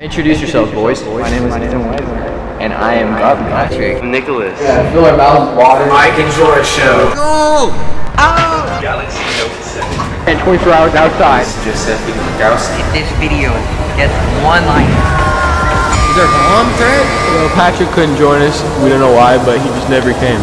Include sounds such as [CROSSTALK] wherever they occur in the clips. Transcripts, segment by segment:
Introduce yourselves, boys. My name is Nathan White. And I am God Patrick. Nicholas. Fill our mouths with water. Mike and George show. Oh Galaxy Note 7. And 24 hours outside. Giuseppe Gauski. This video gets one like. Is there a bomb threat? Well, Patrick couldn't join us. We don't know why, but he just never came.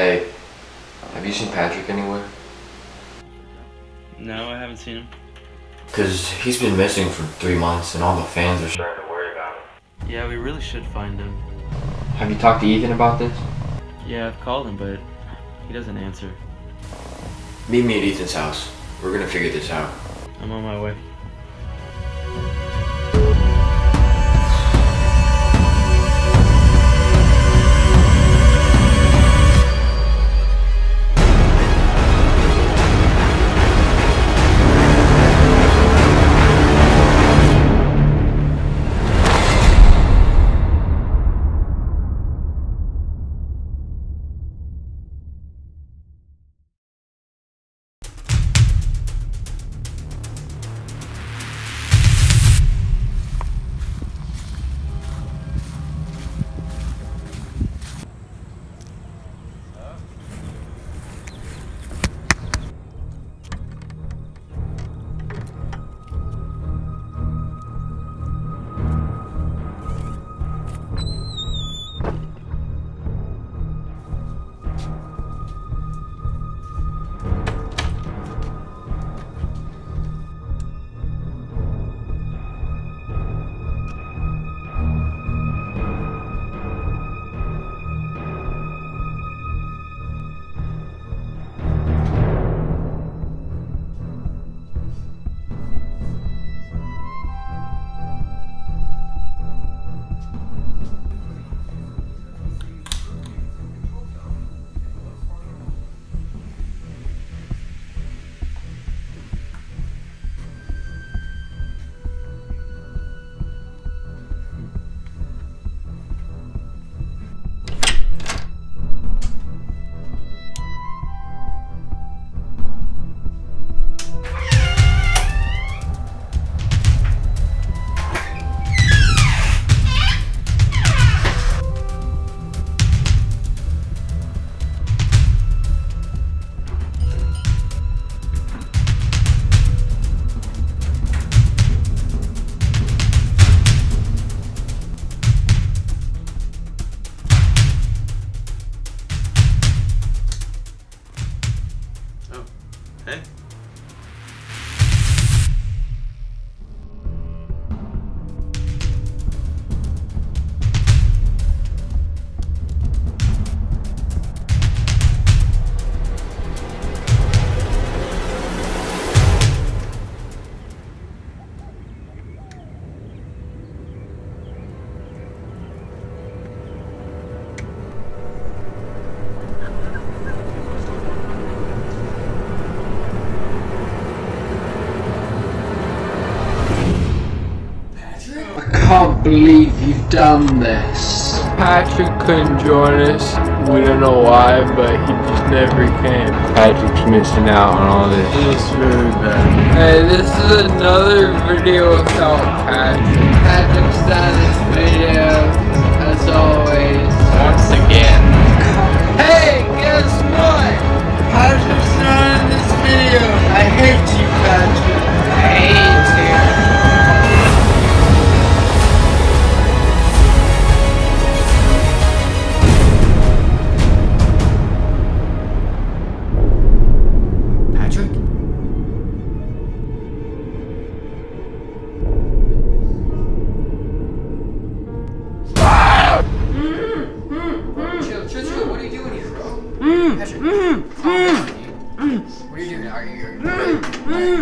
Hey, have you seen Patrick anywhere? No, I haven't seen him. Cause he's been missing for three months and all the fans are starting to worry about him. Yeah, we really should find him. Have you talked to Ethan about this? Yeah, I've called him, but he doesn't answer. Meet me at Ethan's house. We're gonna figure this out. I'm on my way. Hey. Can't believe you've done this. Patrick couldn't join us. We don't know why, but he just never came. Patrick's missing out on all this. It's really bad. Hey, this is another video about Patrick. Patrick's done this video, as always. Once again. Hey, guess what? Patrick's not in this video. I hate you, Patrick. I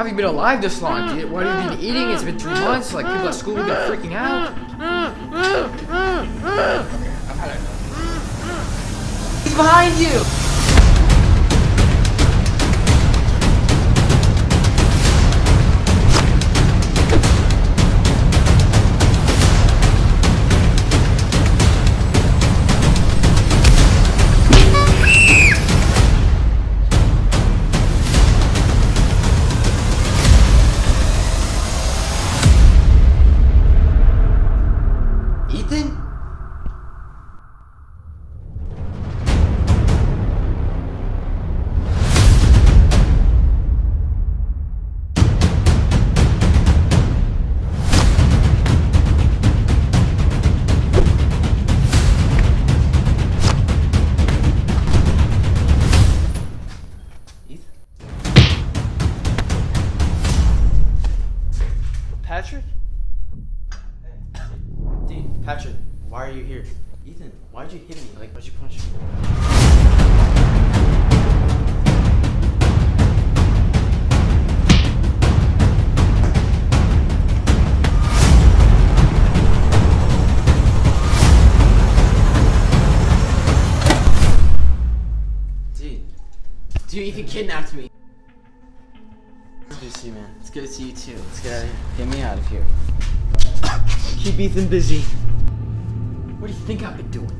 have you been alive this long? What have you been eating? It's been three months. Like, people at school have been freaking out. He's behind you! Why'd you punch? Dude, Dude, Ethan kidnapped me. it's good to see you, man. It's good to see you too. Let's get out of here. Get me out of here. [COUGHS] Keep Ethan busy. What do you think I've been doing?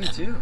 we do?